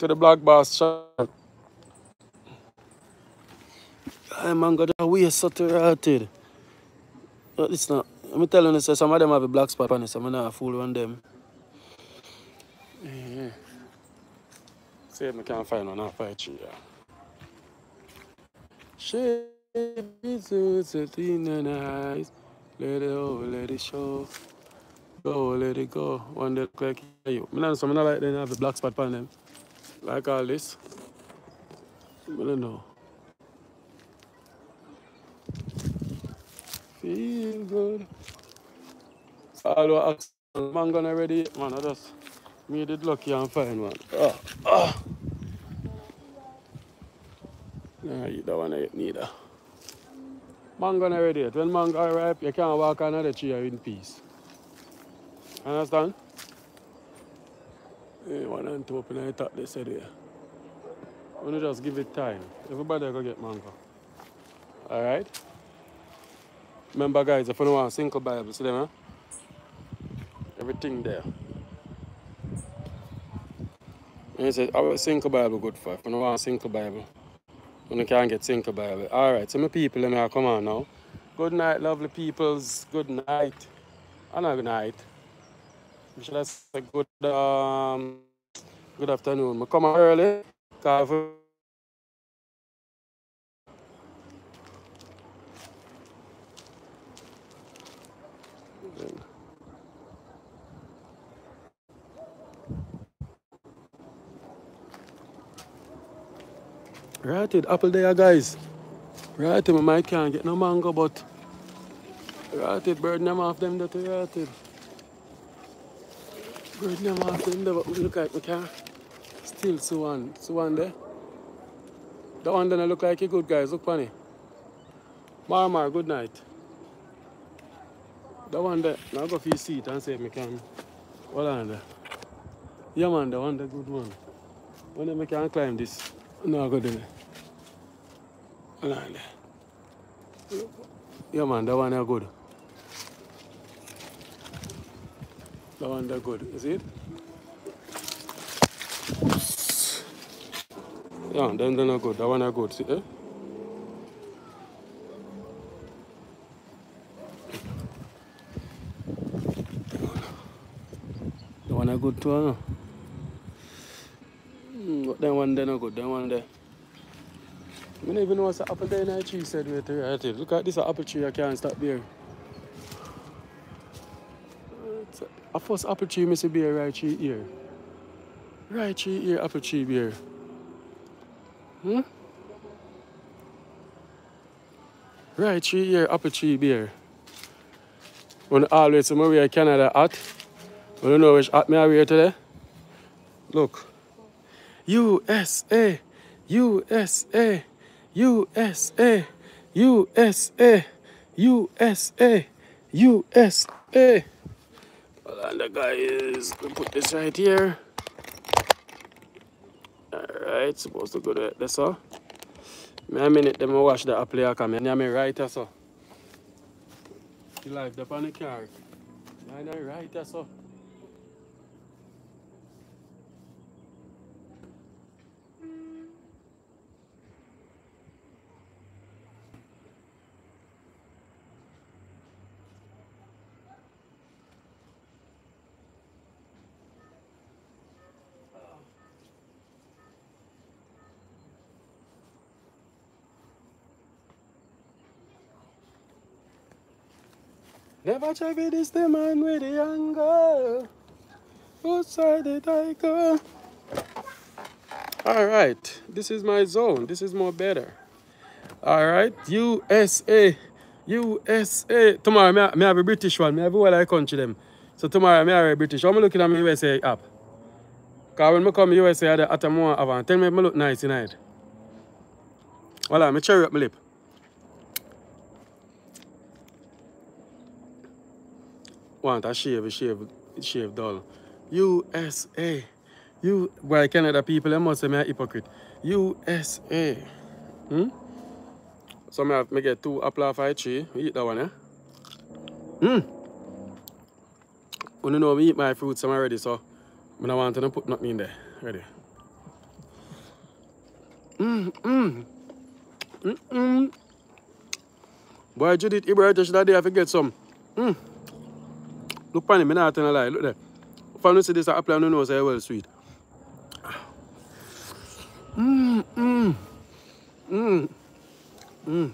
to the Blog Boss. Hey, man, got a way so rotted. But it's not. Let me tell you, some of them have a black spot on it, so I'm not a fool on them. Yeah. See if I can't find one, I'll fight you. Yeah. Shady suits a thin and eyes. Let it over, let it show. Go, let it go. One like you. Me not like them have a black spot on them. Like all this. I don't know. Feel good. All what man gonna ready, man. I just made it lucky and fine, man. Ah, ah. Nah, that one I eat neither. Mango not ready. When mango ripe, you can't walk another tree in peace. Understand? One and two open I thought they said here. We just give it time. Everybody go get mango. Alright? Remember guys, if you don't want single Bible, see them, huh? Everything there. And he said, our single Bible good for. If you want single Bible, you can't get single Bible. Alright, so my people, let me come on now. Good night, lovely peoples. Good night. And a good night. We should have said good um good afternoon. I come early. Cause Right, it apple there, guys. Right, my mic can't get no mango, but right, it bird them off them that right. It. Bird them off them there, but look like we can still see one. See one there. The one that look like a good guys. Look funny. Marmar, good night. The one there, now go for your seat and if me can. Hold on there. Yeah man, the one the good one. When them can climb this. No good in it. Hold on there. Yeah man, that one are good. One they're good. See it? Yeah, them they're not good. That one are good. See eh? That one are good too, no? Mm, but that one they're not good. That one there. I don't even know what's the apple there in the tree said where to right it. Look at this apple tree I can't stop there. A, first must be right here. Right here, tree here. Hmm? Right here, tree here. When always some wear Canada hat. I don't know which hat me I wear today. Look. USA, USA, USA, USA, USA, USA. On, the guys. We put this right here. Alright, supposed to go there. That's all. Me a minute, them wash the apple here, come. Me right, all. You like the the car. Mine are right, that's Never try to this the man with the girl. Outside the tiger. Alright, this is my zone. This is more better. Alright, USA. USA. Tomorrow, me, me have a British one. Me have all I country them. So tomorrow, me have a British. I'm looking at my USA app. Because when I come USA, I at a more avant. Tell me if I look nice tonight. Voilà, me cherry up my lip. Want a shave, shave, shave doll. USA. You, boy, Canada people, they must say me a hypocrite. USA. Hmm? So me have me get two apple off a tree. We eat that one, eh? Hmm. You know me eat my fruits I'm ready, so I don't want to put nothing in there. Ready. Mm, mm. Mm, mm. Boy, Judith Ibrahim should have to get some. Mm. Look funny, me not telling a lie. Look there. If I don't see this I don't know say well sweet. Mmm, mmm. Mmm. Mmm.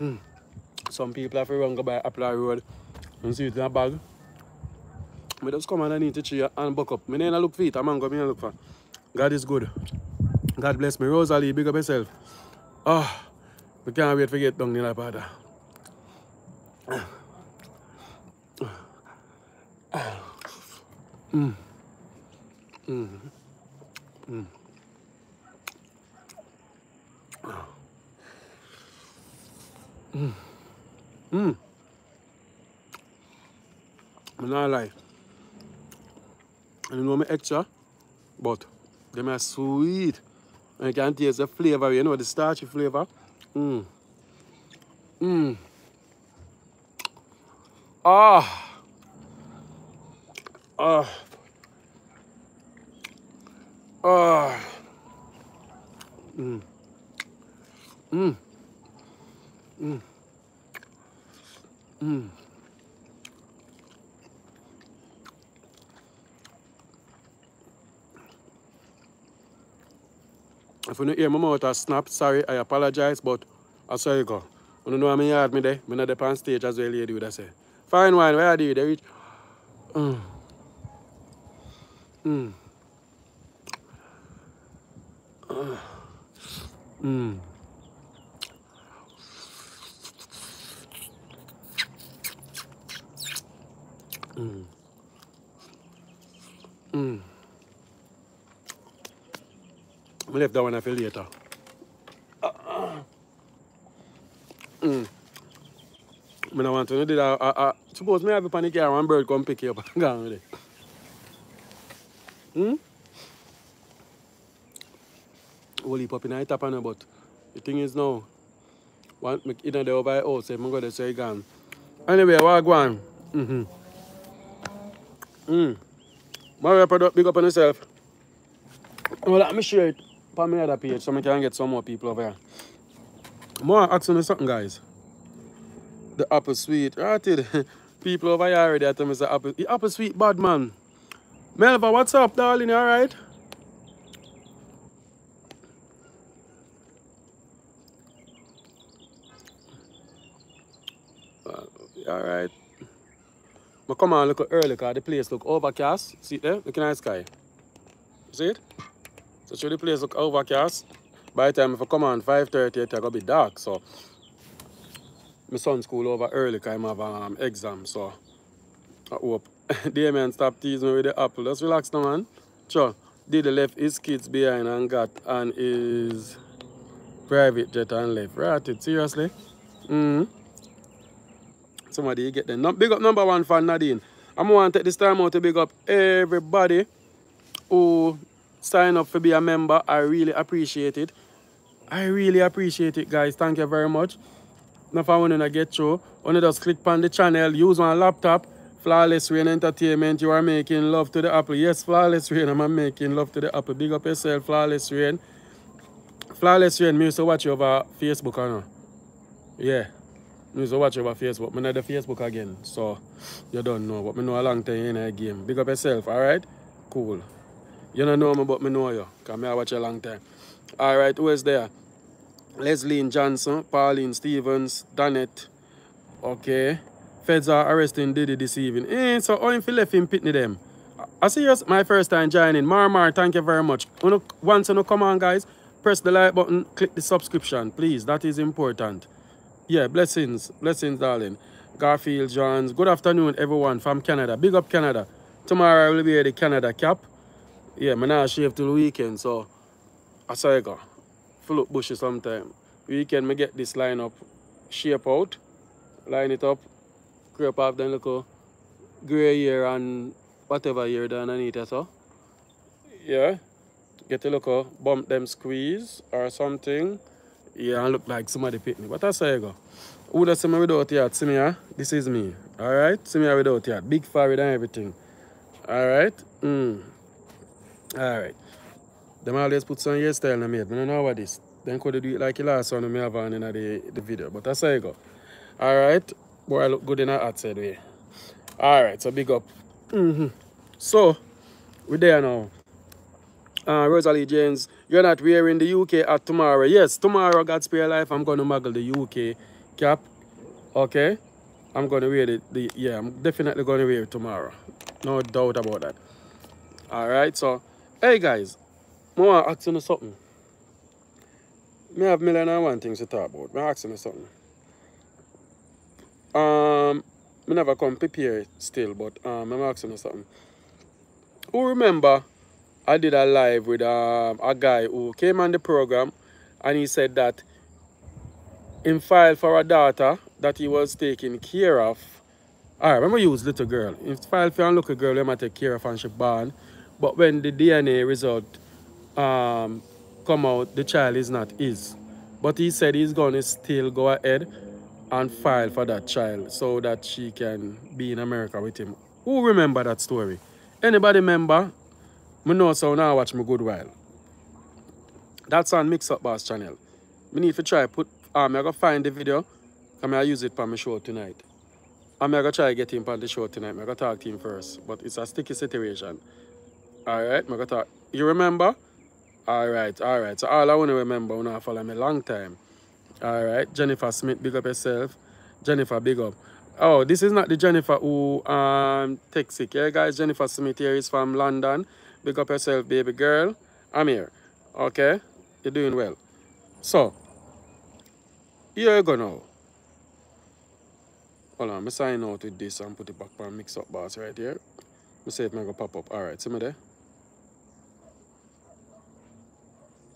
Mmm. Some people have to run go by Apple Road and see it in a bag. I just come and underneath the tree and buck up. I don't look for it, I'm going to look for. God is good. God bless me. Rosalie, big up yourself. Oh, we can't wait to get down in the border. Mm. Mm. Mm. Mm. Mm. I'm not lie. I know me extra, but them are sweet. And you can taste the flavor, you know, the starchy flavor. Mmm. Mmm. Ah. Ah. Ah. Mmm. Mmm. Mmm. Mmm. If you don't hear my mouth a snap, sorry, I apologize, but I saw you go. You don't know how many yard me there? I'm not on stage as well, lady would I say. Fine wine, where are you? They reach. Mm. Mm. Uh. Mm. Mm. Mm. I left that one for later. Uh, uh. Mm. I don't want to do that. I, I, suppose me have a panic here one bird come pick you up and go with it. Hmm? Holy puppy night up on but the thing is now, one in the over house, I'm going to say gone. Anyway, what go on? Mm-hmm. Mm. Mario product, big up on yourself. Well, let me share it on my other page so I can get some more people over here. More asking you something, guys. The apple sweet. Right. People over here already tell me the apple, the apple sweet bad man. Melva, what's up, darling? All right? Uh, all right. But come on, look early because the place look overcast. See it there? Look the sky. See it? So should the place look overcast. By the time if I come on 5.30, it's to be dark. So my son's school over early because I have um, exam. So I hope Damien stop teasing me with the apple. Just relax now, man. Sure. Did left his kids behind and got on his private jet and left. Right, seriously? Mm hmm Somebody get them. Big up number one fan Nadine. I'm going to take this time out to big up everybody who sign up to be a member. I really appreciate it. I really appreciate it, guys. Thank you very much. Now, if I want to get through, only just click on the channel, use my laptop, Flawless Rain Entertainment. You are making love to the apple. Yes, Flawless Rain, I'm making love to the apple. Big up yourself, Flawless Rain. Flawless Rain, me used to watch you over Facebook, I know. Yeah. Me used to watch you over Facebook. I'm not the Facebook again, so you don't know. But me know a long time in a game. Big up yourself, alright? Cool. You don't know me, but me know you. Because I watch you a long time. Alright, who is there? Leslie Johnson, Pauline Stevens, Danette. Okay. Feds are arresting Diddy this evening. Eh, so how you left him pitney them? I see you my first time joining. Marmar, thank you very much. Once you come on, guys, press the like button, click the subscription, please. That is important. Yeah, blessings. Blessings, darling. Garfield Johns. Good afternoon, everyone from Canada. Big up Canada. Tomorrow I will be at the Canada cap. Yeah, man, not shave till the weekend, so I saw you go full up bushes sometime. Weekend, me get this line up, shape out, line it up, scrape off then little grey hair and whatever hair done underneath it, so. Yeah, get a little bump them squeeze or something. Yeah, and look like somebody pick me. But I say go. Who does see me without yet? See me, huh? This is me. Alright? See me without yet. Big forehead and everything. Alright? Mm. Alright. Them always put some hairstyle in the made. I don't know what this. Then could do it like the last one me have on in the, the video. But that's how you go. Alright. Boy, I look good in a outside way. Alright, so big up. Mm -hmm. So, we're there now. Uh, Rosalie James, you're not wearing the UK at tomorrow. Yes, tomorrow, God's Spare Life, I'm going to muggle the UK cap. Okay? I'm going to wear it. The, yeah, I'm definitely going to wear it tomorrow. No doubt about that. Alright, so, hey guys, I want to ask you something. Me have million and one things to talk about. Me asking you something. Um, me never come prepared still, but um, I'm asking you something. Who remember I did a live with um, a guy who came on the program and he said that in file for a daughter that he was taking care of. Alright, remember you was little girl. In file for a little girl, they might take care of and she born. But when the DNA result um, come out, the child is not his. But he said he's going to still go ahead and file for that child so that she can be in America with him. Who remember that story? Anybody remember? Me know so now watch me good while. That's on Mix Up Boss channel. Me need to try put um I go find the video and I use it for my show tonight. I'm gonna try get him on the show tonight. I'm gonna talk to him first. But it's a sticky situation. Alright, I'm gonna talk. You remember? Alright, alright. So all I want to remember when I follow me long time. Alright, Jennifer Smith, big up yourself. Jennifer, big up. Oh, this is not the Jennifer who um takes it. Yeah, guys, Jennifer Smith here is from London. Big up yourself, baby girl. I'm here. Okay? You're doing well. So, here you go now. Hold on, I'm sign out with this and put it back on Mix Up Boss right here. Me see if I'm gonna pop up. Alright, see me there?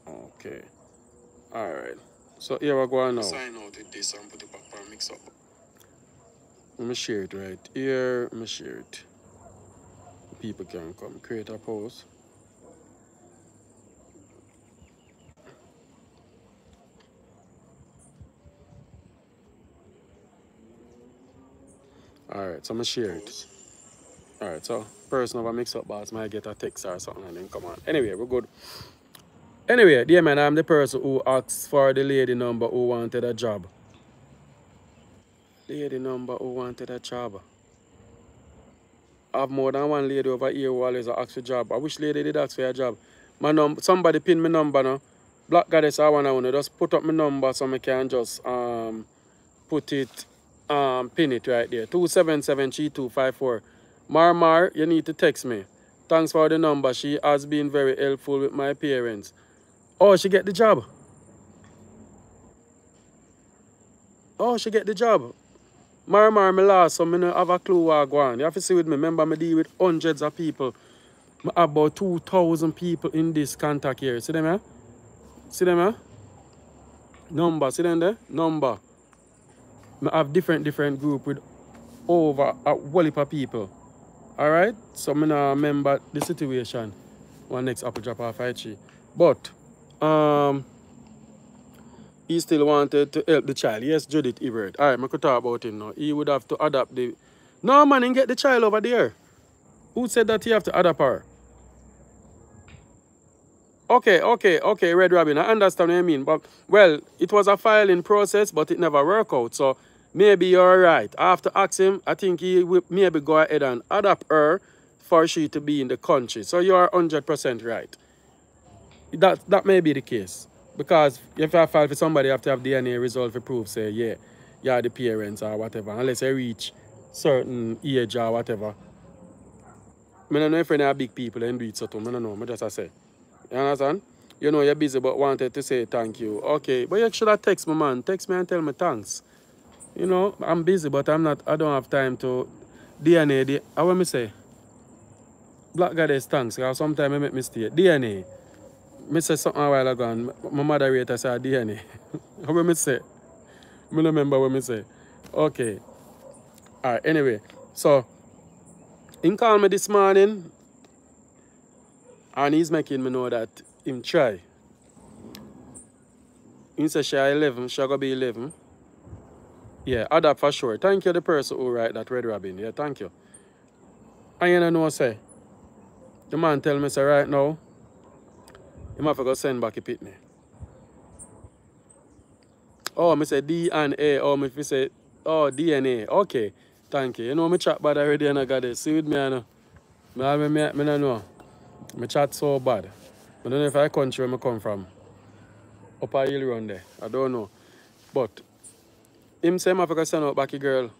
Okay. Alright. So here we go now. Sign out with this and put it back mix up. Let me share it right here. Let me share it. People can come create a post. Alright, so I'm gonna share it. Alright, so person of a mix up boss might get a text or something and then come on. Anyway, we're good. Anyway, dear man, I'm the person who asked for the lady number who wanted a job. Lady number who wanted a job. I have more than one lady over here who always ask for a job. I wish lady did ask for a job. My num somebody pin my number now. Black Goddess, I wanna, just put up my number so I can just um put it um pin it right there. 2773254. Marmar, you need to text me. Thanks for the number. She has been very helpful with my parents. Oh, she get the job. Oh, she get the job. Mara Mara, me so me no have a clue what go on. You have to see with me. Remember, me deal with hundreds of people. Me about 2,000 people in this contact here. See them here? See them here? Number, see them there? Number. I have different, different group with over a whole heap of people. Alright? So now remember the situation. One next apple drop off I But um, he still wanted to help the child. Yes, Judith Everett. All right, I could talk about him now. He would have to adapt the... No, man, and get the child over there. Who said that he have to adapt her? Okay, okay, okay, Red Robin, I understand what you mean. But, well, it was a filing process, but it never worked out. So, maybe you're right. After ask him, I think he will maybe go ahead and adapt her for she to be in the country. So, you're 100% right that that may be the case. Because if I file for somebody, you have to have DNA result for proof, say, yeah, you are the parents or whatever, unless you reach certain age or whatever. I don't know if any big people and do it so too. I don't know. I just say. You understand? You know you're busy but wanted to say thank you. Okay, but you should have text me, man. Text me and tell me thanks. You know, I'm busy, but I'm not, I don't have time to DNA. How will me say? Black goddess thanks, because sometimes I make mistake. DNA. I said something a while ago and my moderator said DNA. How what I say? I remember what I say. Okay. Alright, anyway. So, he called me this morning and he's making me know that him try. He said she 11, she gonna be 11. Yeah, adapt for sure. Thank you the person who write that Red Robin. Yeah, thank you. And you know say, the man tell me say right now, Him have to go send back a pitney. Oh, me say D and A. Oh, me say, oh, DNA. Okay. Thank you. You know, me chat bad already and I got it. See with me, I know. Me, me, me, me don't know. Me chat so bad. I don't know if I country where I come from. Upper hill run there. I don't know. But him say him have send out back a girl.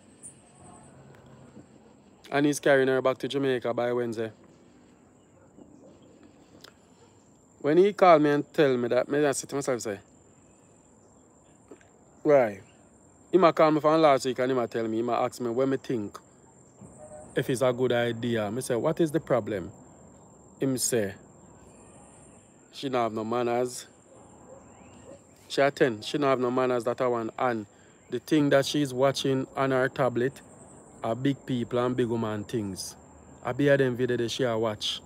And he's carrying her back to Jamaica by Wednesday. When he called me and tell me that, me I said to myself, say, why? He might call me from last week and he might tell me, he might ask me what me think. If it's a good idea. I say, what is the problem? Him say, she don't have no manners. She attend, she don't have no manners that I want. And the thing that she's watching on her tablet are big people and big woman things. I be at them video that she watch.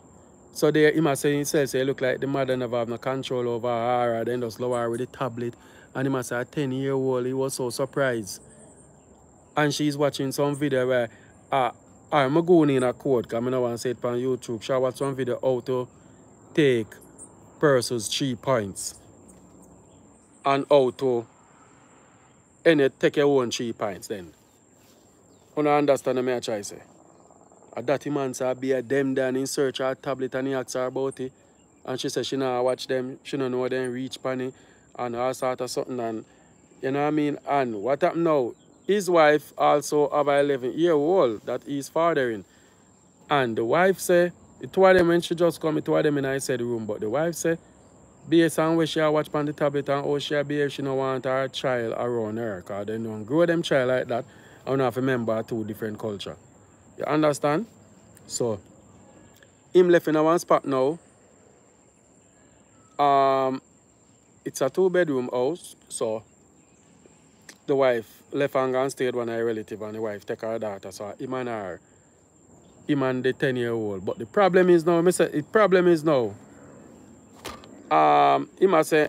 So there, him say himself, say, look like the mother never have no control over her, or then just lower her with the tablet. And him say, a 10 year old, he was so surprised. And she's watching some video where, uh, I'm going in a code, because I don't want to say it on YouTube. She watch some video how to take persons three points. And how to, any take your own three points then. You understand what I try to say? A dirty man say be a them down in search her tablet and he ask her about it. And she said she not watch them, she don't know them reach panny and all sort of something and you know what I mean? And what happened now? His wife also have a 11 year old that he's fathering. And the wife say, it was them when she just come, it was them in I said room, but the wife say, based on where she watch on the tablet and how she behave, she don't want her child around her. Because they don't grow them child like that. I don't have to remember two different culture. You understand? So, him left in a one spot now. Um, it's a two bedroom house, so the wife left and gone stayed with her relative and the wife take her daughter. So him and her, him and the 10 year old. But the problem is now, say, the problem is now, um, he must say,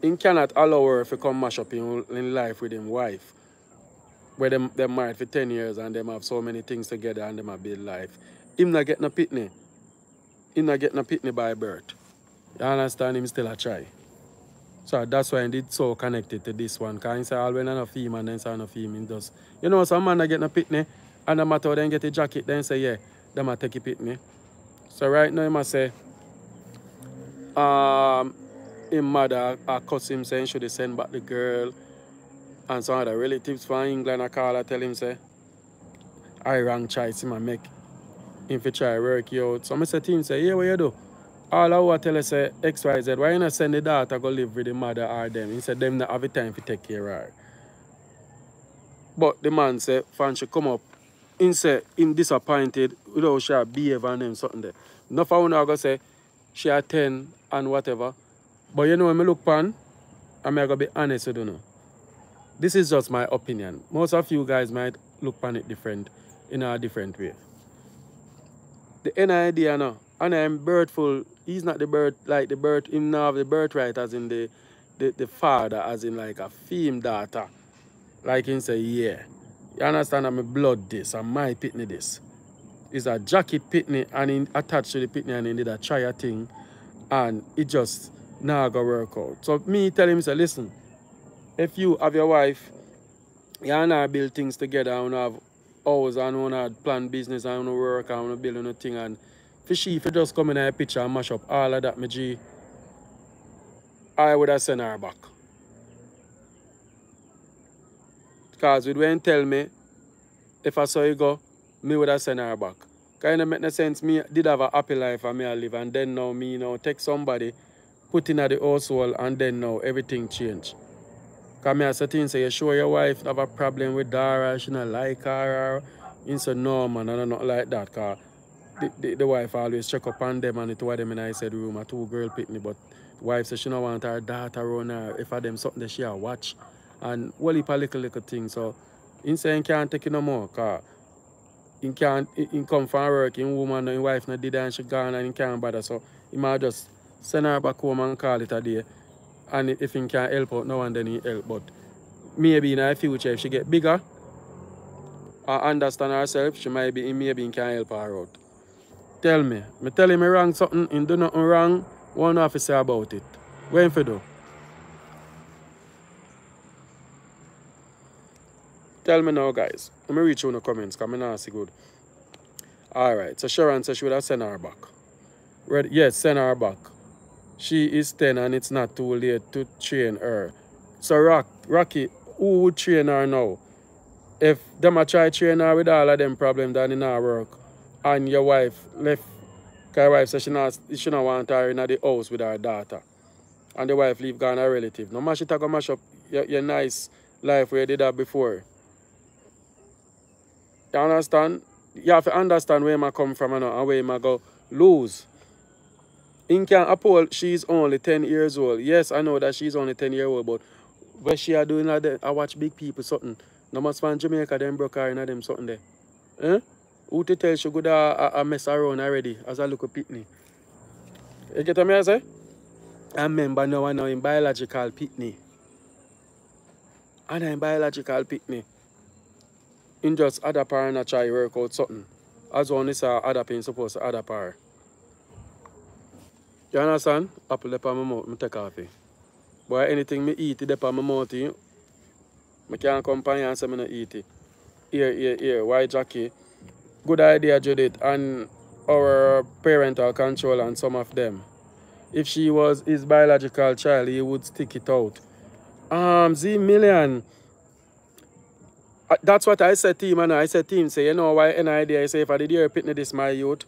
he cannot allow her to come mash up in, in life with him wife where them, them married for 10 years and them have so many things together and them have build life. Him not get no pitney. Him not get no pitney by birth. You understand? Him still a try. So that's why I did so connected to this one. Because he say all when I feel and then say feel him does. You know some man that get no pitney and no matter then get a jacket then say yeah, them a take a pitney. So right now he must say um his mother a cuss him saying should he send back the girl and some other relatives from England I call her tell him say I wrong choice him and make him for try work you out. So I say to him say, yeah what you do? All I want tell her say XYZ, why you not send the daughter go live with the mother or them? He said them not have the time to take care of her. But the man said fan she come up. He said him disappointed without she behave and them something there. Enough I go say she a 10 and whatever. But you know when I look pan, I'm gonna be honest with you know. This is just my opinion. Most of you guys might look on it different, in a different way. The NID, now, and I'm birthful, he's not the birth, like the birth, him now the birthright as in the, the, the father, as in like a film daughter. Like him say, yeah. You understand I'm a blood this, I'm my pitney this. It's a jacket pitney and in, attached to the pitney and he did a try a thing and it just now go work out. So me tell him, say, listen, if you have your wife, you and I build things together and have house I want to plan business I want to work I want to build a thing and for she if you just come in a picture and mash up all of that, my G, I would have sent her back. Because it wouldn't tell me if I saw you go, me would have sent her back. Kind of make no sense. Me did have a happy life and me I live and then now me you know take somebody, put in at the household and then now everything change. Because me say things say you sure your wife have a problem with Dara, she not like her you say no man, I don't like that. Cause the, the, the, wife always check up on them and it was them in I said room, a two girl pick me, but the wife said she don't want her daughter around her. If I them something that she a watch. And well if a little little thing. So he say he can't take it no more cause he can't he come from work, in woman and wife not did and she gone and he can't bother. So he might just send her back home and call it a day and if he can help out now and then he help. But maybe in the future, if she get bigger or understand herself, she might be maybe he can help her out. Tell me. Me tell him I wrong something, he do nothing wrong, One officer about it. What him for do? Tell me now, guys. Let me reach you in the comments, because I'm not see good. Alright, so Sharon says she would have sent her back. Ready? Yes, send her back. She is 10 and it's not too late to train her. So Rock, Rocky, who would train her now? If them a try train her with all of them problems that in her work and your wife left, because your wife says she not, she not want her in the house with her daughter. And the wife leave gone a relative. No matter she talk mash up your, your nice life where you did that before. You understand? You have to understand where I come from and where I go lose. In can uphold she's only 10 years old. Yes, I know that she's only 10 years old, but what she are doing that, I watch big people something. No must find Jamaica them broke her in them something there. Eh? Who to tell she good a, a, mess around already as I a little pitney. You get what I say? I remember now I know in biological pitney. And in biological pitney. In just other parent try work out something. As one is a other pain supposed to other parent. You understand? Apple up on my mouth, I take off it. Anything me eat it up on my mouth, I can't come by and say I don't eat it. Here, here, here. Why, Jackie? Good idea, Judith. And our parental control and some of them. If she was his biological child, he would stick it out. Um, Z Million. That's what I said to him, and I said to him, say, you know why any idea? I say, if I did hear a pitney this my youth,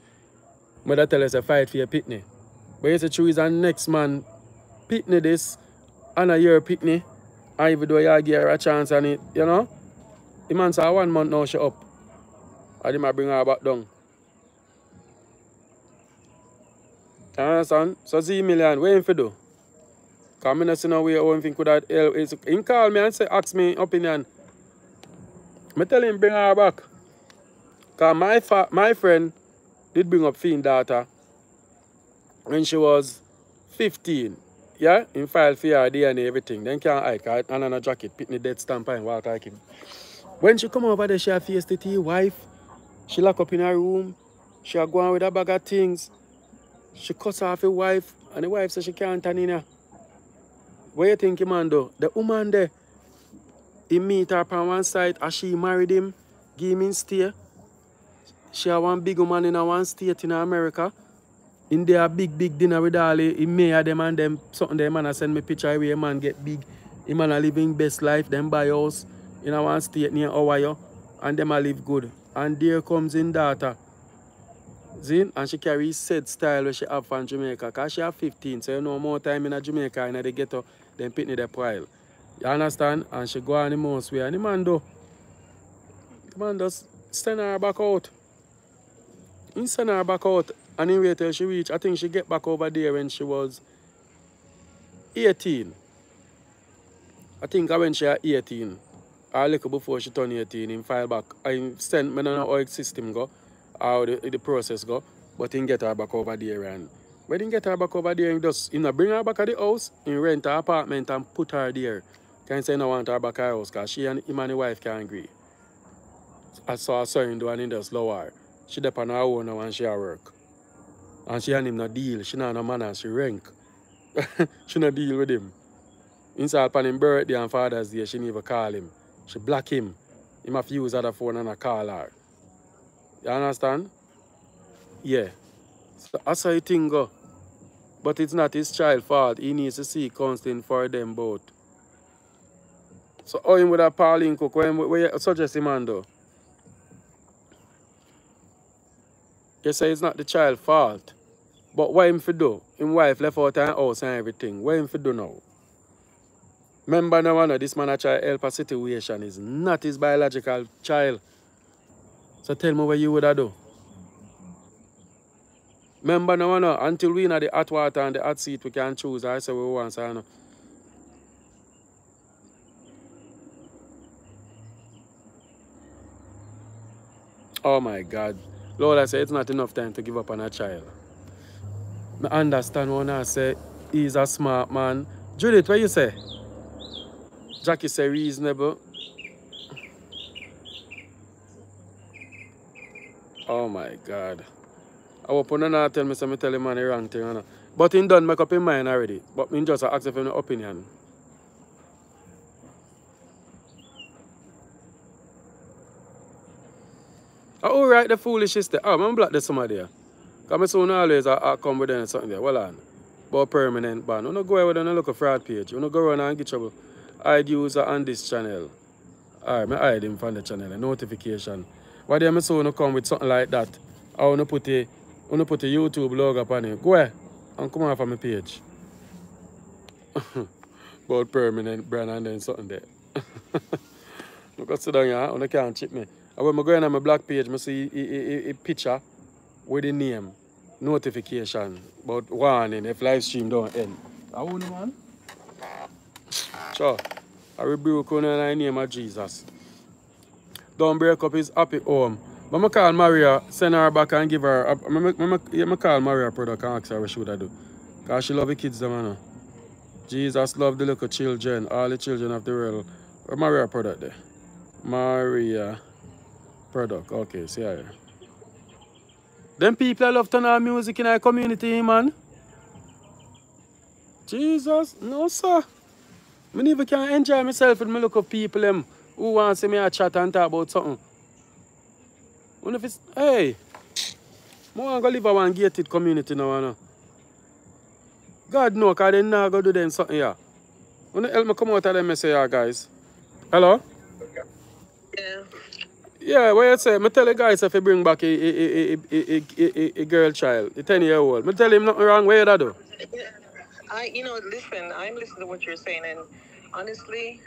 mother tell us a fight for your pitney. But you true is a next man pitney this and a year pitney. And even though you give her a chance on it, you know? The man say one month now she up. And might bring her back down. You understand? So Z million, what him for do? Because I don't see no way how him could have help. He call me and say, ask me opinion. I tell him bring her back. Because my, my friend did bring up Fiend daughter when she was 15, yeah, in file for her DNA everything. Then can't hide, cause and on a jacket, put the dead stamp and walk like him. When she come over there, she have face the wife. She lock up in her room. She a go on with a bag of things. She cuss off her wife, and the wife says she can't turn in her. What you think, man, though? The woman there, he meet her on one side, as she married him, give him stay. She have one big woman in a one state in America. In there big, big dinner with all the mayor them and them something them man I send me picture where man get big. He man a living best life, them buy house in one state near Ohio and them a live good. And there comes in daughter. Zin, and she carry said style where she have from Jamaica. Cause she have 15, so you know more time in a Jamaica and they get up, then pick the pile. You understand? And she go on the most way. And the man do. The man just send her back out. He send her back out. And wait till she reach, I think she get back over there when she was 18. I think I when she was 18, or a little before she turned 18, in file back. I sent, I don't know how the system go, how the, the process go, but he get her back over there and when he get her back over there, he just, you bring her back at the house, he rent her apartment and put her there. Can't say no want her back at her house because she and him and the wife can't agree. I saw her him do and he just lower her. She depend on her own now and she at work. And she and him not deal. She not no man and she rank. she not deal with him. Inside upon him birthday and Father's Day, she never call him. She block him. He must use other phone and I call her. You understand? Yeah. So that's how you think go. But it's not his child fault. He needs to see counseling for them both. So how him with a Pauline Cook, where you suggest him though? You say it's not the child fault. But what him for do? Him wife left out her house and everything. What him for do now? Remember now, no, this man a try help a situation is not his biological child. So tell me what you would have do. Remember now, no, until we know the hot water and the hot seat, we can choose. I say we want, so no. Oh my God. Lord, I say it's not enough time to give up on a child. I understand when I say he's a smart man. Judith, what you say? Jackie say reasonable. Oh my God. I hope you not tell me something tell him man the wrong thing. But he done make up his mind already. But me just ask for an opinion. Oh, right, the foolish is there. Oh, I'm black there's somebody there. My son always I, I come with them something there. Well on. But permanent ban. You don't go with and look a fraud page. You don't go around and get trouble. I'd user on this channel. Alright, I hide him from the channel. A notification. Why do my son come with something like that? I want to put a, want to put a YouTube logo upon it. Go ahead and come off of my page. About permanent brand and then something there. Look at sit down here, you can't chip me. And when I go in on my black page, I see a, a, a picture with the name, notification, but warning if live stream don't end. I want man. Sure. I rebuke you in the name of Jesus. Don't break up his happy home. But I call Maria, send her back and give her, I, I, I call Maria product and ask her what should I do. Because she love the kids, them, know. Jesus love the little children, all the children of the world. Maria product there? Maria product. Okay, see here. Them people I love turn on music in our community, man. Jesus, no sir. Me never can enjoy myself with me look of people them who want to see me a chat and talk about something. What if it's hey, I want to live in one gated community now, no? God know, because they not go do them something here. Wanna help me come out of them say, yeah, guys. Hello? Yeah. Yeah, what you say? I tell the guys if he bring back a, a, a, a, a, girl child, a 10 year old. I tell him nothing wrong. What you do? I, you know, listen, I'm listening to what you're saying, and honestly,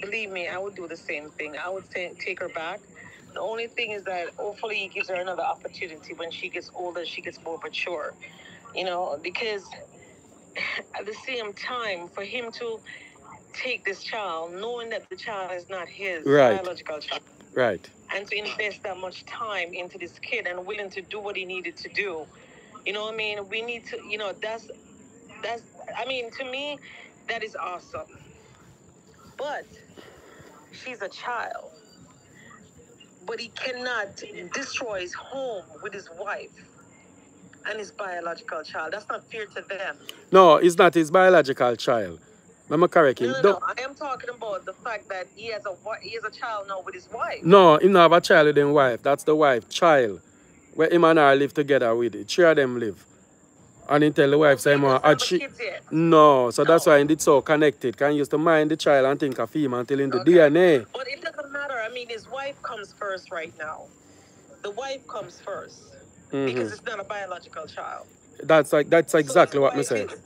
believe me, I would do the same thing. I would say, take her back. The only thing is that hopefully he gives her another opportunity when she gets older, she gets more mature. You know, because at the same time, for him to take this child, knowing that the child is not his Right. biological child, Right. And to invest that much time into this kid and willing to do what he needed to do. You know what I mean? We need to, you know, that's that's I mean, to me, that is awesome. But she's a child. But he cannot destroy his home with his wife and his biological child. That's not fair to them. No, it's not his biological child. I'm correct No, him. no, no. Don't- I am talking about the fact that he has a he has a child now with his wife. No, him not have a child with him wife. That's the wife, child. Where him and I live together with it. Three of them live. And he tell the wife, say, He him have a she. No, so that's No. why it's so connected. Can use to mind the child and think of him until in the Okay. DNA. But it doesn't matter. I mean, his wife comes first right now. The wife comes 1st Mhm. because it's not a biological child. That's like that's exactly his what me wife say. is-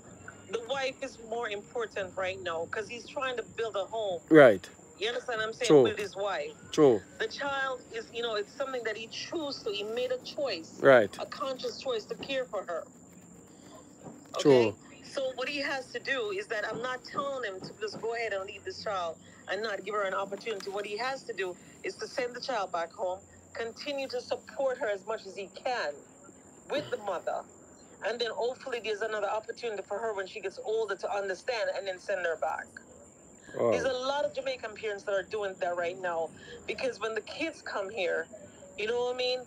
The wife is more important right now because he's trying to build a home. Right. You understand what I'm saying? True. With his wife. True. The child is, you know, it's something that he chose to. He made a choice, Right. a conscious choice to care for her. True. So what he has to do is that I'm not telling him to just go ahead and leave this child and not give her an opportunity. What he has to do is to send the child back home, continue to support her as much as he can with the mother. And then hopefully there's another opportunity for her when she gets older to understand and then send her back. There's a lot of Jamaican parents that are doing that right now because when the kids come here, you know what I mean?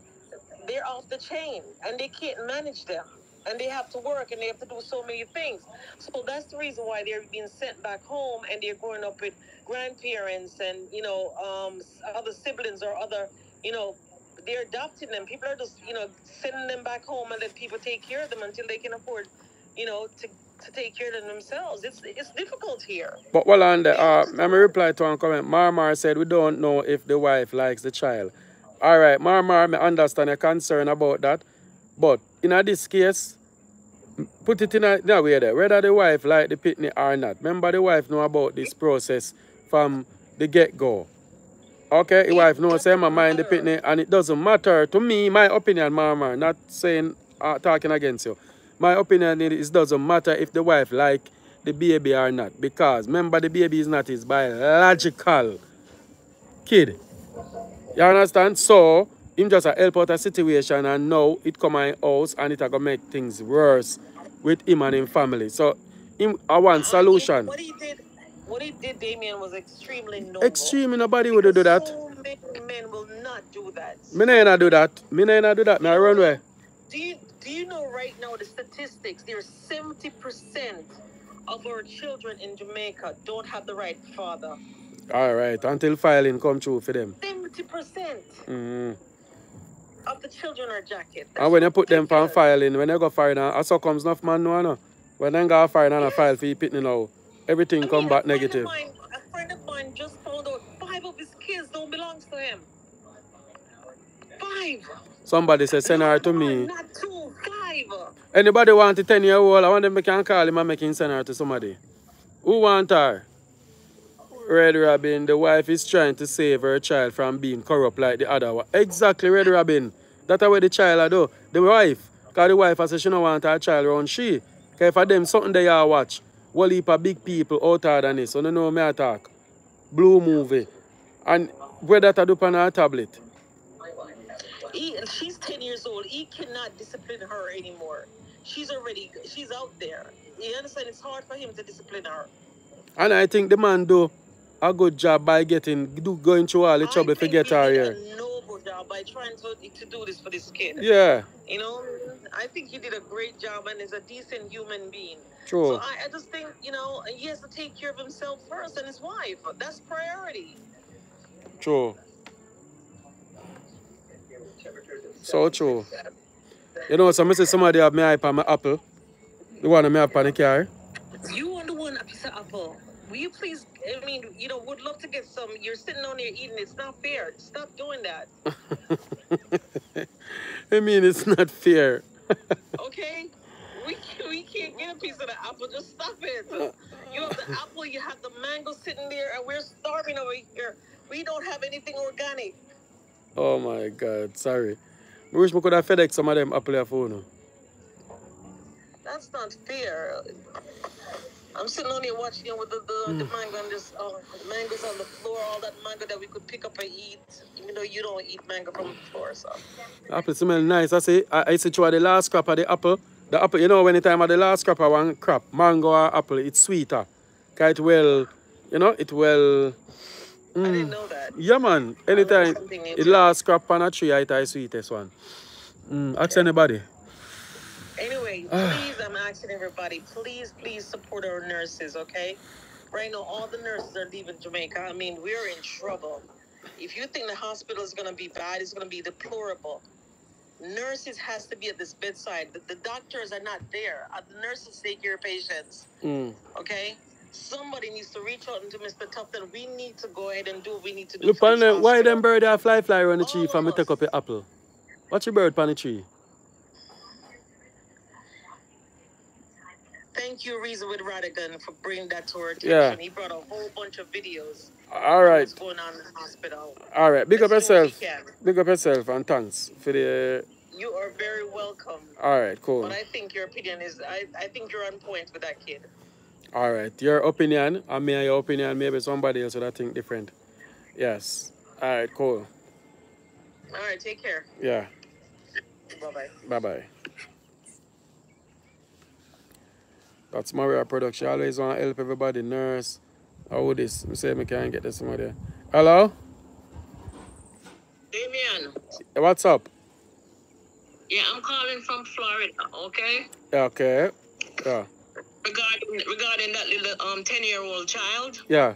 They're off the chain and they can't manage them. And they have to work and they have to do so many things. So that's the reason why they're being sent back home and they're growing up with grandparents and, you know, um, other siblings or other, you know, they're adopting them. People are just, you know, sending them back home and let people take care of them until they can afford, you know, to, to take care of them themselves. It's it's difficult here. But well on the uh let me reply to one comment. Marmar said we don't know if the wife likes the child. Alright, Marmar, I understand your concern about that. But in this case, put it in a, in a way there, whether the wife like the pitney or not. Remember the wife know about this process from the get-go. Okay, wife knows say my mind the and it doesn't matter to me, my opinion, Marmar, not saying uh, talking against you. My opinion is it doesn't matter if the wife like the baby or not. Because remember the baby is not his biological kid. You understand? So him just a help out a situation and now it come in house and it a gonna make things worse with him and him family. So him a one solution. What he did, what he did, Damien, was extremely noble. Extreme nobody would do that. So many men will not do that. Me nah do that. Me nah do that. Me I run away. Do you Do you know right now the statistics? There's 70% of our children in Jamaica don't have the right father. All right, until filing come true for them. 70% Mm. of the children are jacket. And when you put them on filing, when they go filing, and so comes enough man no no. When they go filing and a file for you pitney now, everything I come back a friend of negative. mine- a friend of mine just found out five of his kids don't belong to him. Five. Somebody said send her to me. Not two, five. Anybody want a 10 year old, I want them to can call him and make him send her to somebody. Who want her? Red Robin, the wife is trying to save her child from being corrupt like the other one. Exactly, Red Robin. That's what the child are do. The wife. Because the wife has said she don't want her child around she. Because for them, something they are watch. Whole heap of big people out there than this. So you know me I talk. Blue movie. And where that I do on her tablet. He, she's 10 years old. He cannot discipline her anymore. She's already, she's out there. You understand? It's hard for him to discipline her. And I think the man do a good job by getting do going through all the trouble to get her here. a noble job by trying to, to do this for this kid. Yeah, You know, I think he did a great job and is a decent human being. True. So I, I just think, you know, he has to take care of himself first and his wife. That's priority. True. So true. You know, so I see somebody have my iPad, my Apple. The one me have on the car. You want the one a piece of apple. Will you please, I mean, you know, would love to get some. You're sitting on there eating. It's not fair. Stop doing that. I mean, it's not fair. Okay? Can't- get a piece of the apple. Just stop it. Uh, you have the apple, you have the mango sitting there, and we're starving over here. We don't have anything organic. Oh my God, sorry. I wish we could have FedEx some of them Apple your phone. That's not fair. I'm sitting on here watching you with the, the, the hmm. mango and oh, the mangoes on the floor, all that mango that we could pick up and eat. Even though you don't eat mango from the floor, so. Apple smell nice. I say, I, I see try the last crop of the apple. The apple, you know, when the time of the last crop of one crop, mango or apple, it's sweeter. Cause it well, you know, it well. I didn't Mm. know that. Yeah, man. Anytime it last crop on a tree, it is sweetest one. Mm. Ask anybody. Anyway, please, I'm asking everybody, please, please support our nurses, okay? Right now, all the nurses are leaving Jamaica. I mean, we're in trouble. If you think the hospital is going to be bad, it's going to be deplorable. Nurses has to be at this bedside. The, the doctors are not there. Uh, The nurses take care of patients, Mm. okay? Somebody needs to reach out to Mr. Tufton. We need to go ahead and do what we need to do. Look for on this them, why them bird are fly fly around the tree All for me of take up us. the apple? Watch your bird on the tree. Thank you, Reason with Radigan, for bringing that to our attention. Yeah. He brought a whole bunch of videos. All right, What's going on in the hospital? all right. Big up Let's do what we yourself. Big up yourself and thanks for the. You are very welcome. All right, cool. But I think your opinion is, I, I think you're on point with that kid. All right, your opinion I me and your opinion. Maybe somebody else would think different. Yes. All right, cool. All right, take care. Yeah. Bye bye. Bye bye. That's Maria production. I always want to help everybody. Nurse. How would this? I say me can't get this somebody. Hello? Damian, What's up? yeah, I'm calling from Florida, okay? Okay. Yeah. Regarding regarding that little um ten year old child, Yeah.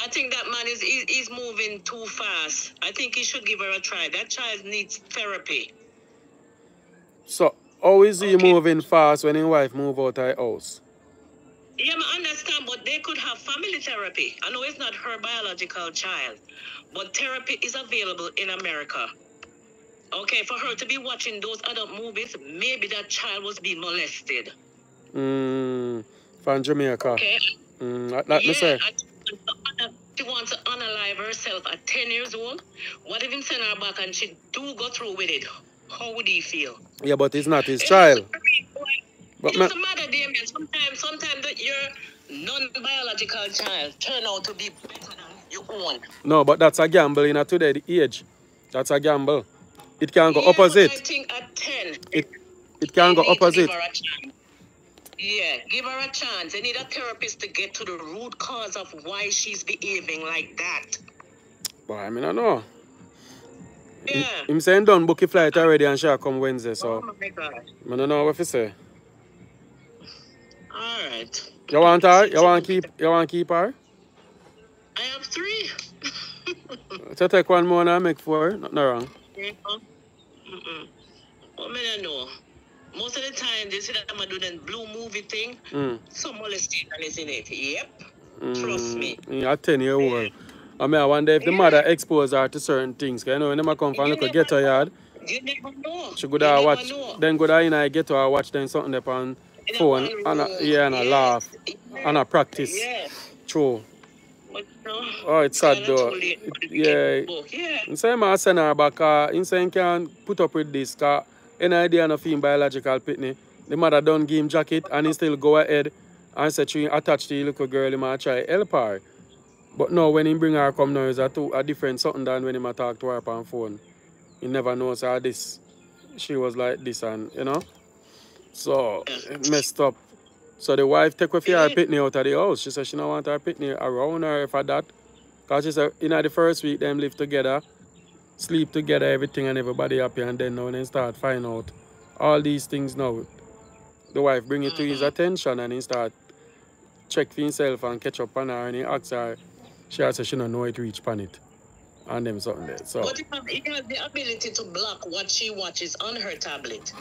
I think that man is he, he's moving too fast. I think he should give her a try. That child needs therapy. So, how is he Okay. moving fast when his wife move out of the house? Yeah, I understand, but they could have family therapy. I know it's not her biological child, but therapy is available in America. Okay, for her to be watching those adult movies, maybe that child was being molested. Mm, from Jamaica. Okay? Mm, like like me say. I- she wants to unalive herself at 10 years old. What if him send her back and she do go through with it? How would he feel? Yeah, but it's not his It child. But It doesn't matter, Damien. Sometimes, sometimes that your non-biological child turn out to be better than your own. No, but that's a gamble in a today the age. That's a gamble. It can go Yeah, but I opposite. think at 10, It it can go they need to opposite. Give her a chance. Yeah, give her a chance. They need a therapist to get to the root cause of why she's behaving like that. But I mean I know. Yeah. Him saying done book flight already and she'll come Wednesday, Oh so my God. I don't know what to say. All right. You want her? You want keep you want keep her? I have three. So take one more and make four. Nothing wrong. You? Mm-mm. What me I know? Most of the time, they say that I'm doing that blue movie thing. Mm. Some molestation is in it. Yep. Trust me. Mm, a 10 year old. I mean, I wonder if the Yeah. mother exposed her to certain things. 'cause you know, when they come from You little never ghetto yard, You never know. she could have watch, know. then go down in a ghetto and watch them something up on In a phone and a, room. yeah, and a Yes. laugh and a practice. Yeah. True. But no. Oh, it's sad though. too late for the Yeah. Yeah. In say I send her back, uh, in say he can put up with this, cause any idea of him biological pitney. The mother don't give him jacket and he still go ahead and say she attached to the little girl, he might try help her. But no, when he bring her come now, it's a, two, a different something than when he talk to her on phone. He never knows how this, she was like this and, you know. So, it messed up. So the wife take with her pitney out of the house. She said she don't want her pitney around her for that. Because she said, you know, the first week, them live together, sleep together, everything, and everybody happy. And then now they start find out all these things now. The wife bring it to his mm-hmm. attention and he start check for himself and catch up on her and he asks her, she said she don't know it reach pan it. And them something there. So, But he has, the ability to block what she watches on her tablet.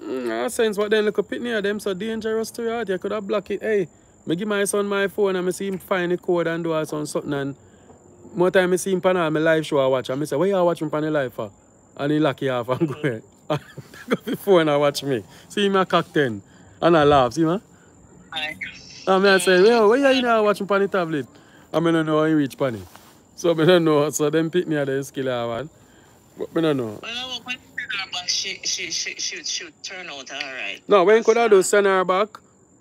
mm, I sense what them little pitney are them so dangerous to you. You could have blocked it. Hey, me give my son my phone and I see him find the code and do some something and more time I see him pan all my live show I watch and I say, where you watch him pan the live for? And he lock it off and go ahead. Take off the phone and watch me. See him a cock ten. And I laugh, see man? Aye. And me I say, well, where you know watching pan the tablet? I mean, I know how he reach pan it. So I don't know. So them pick me at the skill I want. But I don't know. Well, when you send her back, she, she, she, she, she would turn out all right. No, when could I do send her back?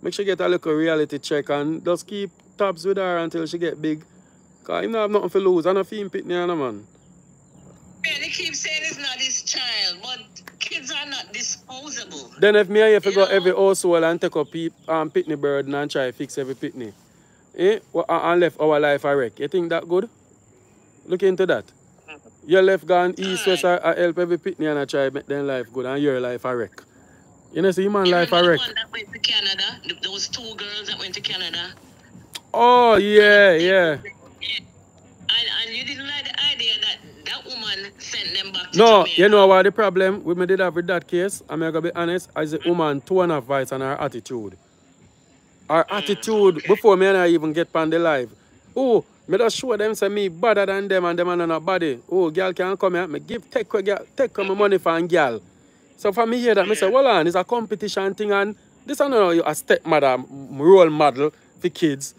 Make sure you get a little reality check and just keep tabs with her until she get big. Cause him not have nothing to lose. I don't feel pitney and a man. Yeah, they keep saying it's not his child, but kids are not disposable. Then if me and you you go every household and take up peep um, pitney burden and try to fix every pitney. Eh? And left our life a wreck. You think that good? Look into that. Your left gone east, west, I, I help every pitney and I try make them life good and your life a wreck. You know, see man You life a wreck. one that went to Canada? Those two girls that went to Canada? Oh yeah, yeah. And, and you didn't like the idea that that woman sent them back to No, Jamaica. you know what the problem we me did have with that case, I'm gonna be honest, as a woman two and a half voice and her attitude. Her attitude before me and I even get pan the live. Oh, me just show them say me better than them and them and not body. Oh, girl can come here, me give take girl, take my money for a girl. So for me hear that, me say, well on, it's a competition thing and this is not a stepmother role model for kids.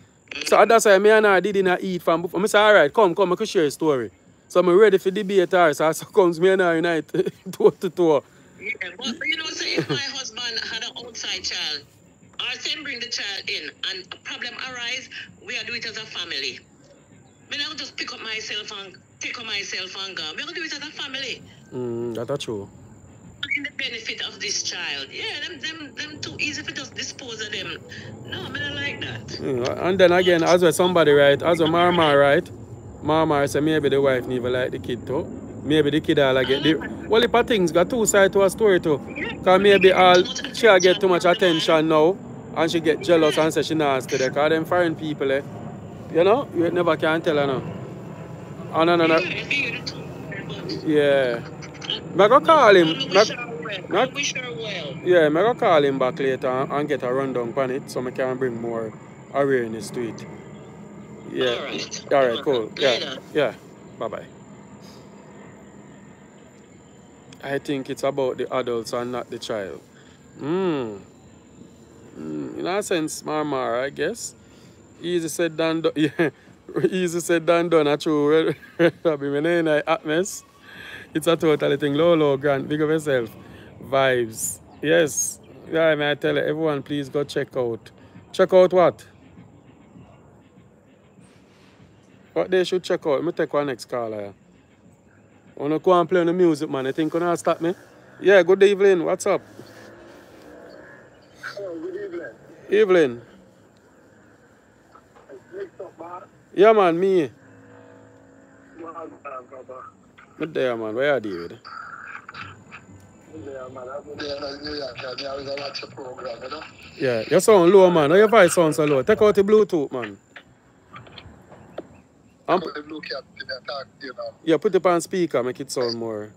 So that's why me and her did not eat from before. I say, all right, come, come, I could share a story. So I'm ready for debate her. So, so comes me and her unite toe to toe. Yeah, but you know, so if my husband had an outside child, or same bring the child in, and a problem arise, we are do it as a family. Me not just pick up myself and take up myself and go. We are do it as a family. Mm, that's true. In the benefit of this child. Yeah, them them them too easy for just dispose of them. No, me not like that. Mm, And then again, as well somebody right, as well Mama right, Mama say maybe the wife never like the kid too. Maybe the kid all get the well if things got two sides to a story too. Cause maybe all she get too much attention now and she get jealous and say she not stay there. Cause them foreign people eh. You know, you never can tell her no. Oh no no no. Yeah, if you do too, but Me go call him. I wish her well. I not- wish her yeah, me go call him back later and, and get a rundown on it so me can bring more awareness to it. Yeah. Alright. All right, cool. Yeah. Yeah. Bye bye. I think it's about the adults and not the child. Hmm. Mm, in a sense, Marmar, I guess. Easy said than done. Yeah. Easy said than done. I true. Atmos. It's a totally thing. Low, low, grand. Big of yourself. Vibes. Yes. Yeah, may I tell you, everyone, please go check out. Check out what? What they should check out. Let me take one next call here. Wanna go and play on the music, man. You think you gonna stop me? Yeah, good evening. What's up? Oh, good evening. Evelyn. Mixed up, man. Yeah, man, me. Well, uh, brother. Me there, man. Where are David? Yeah, man. I'm there in New York and I always watch your program, you know? Yeah, your sound low, man. How your voice sound so low? Take out the Bluetooth, man. I'm Um, the blue cap in the talk, you know. yeah, put it on speaker, make it sound more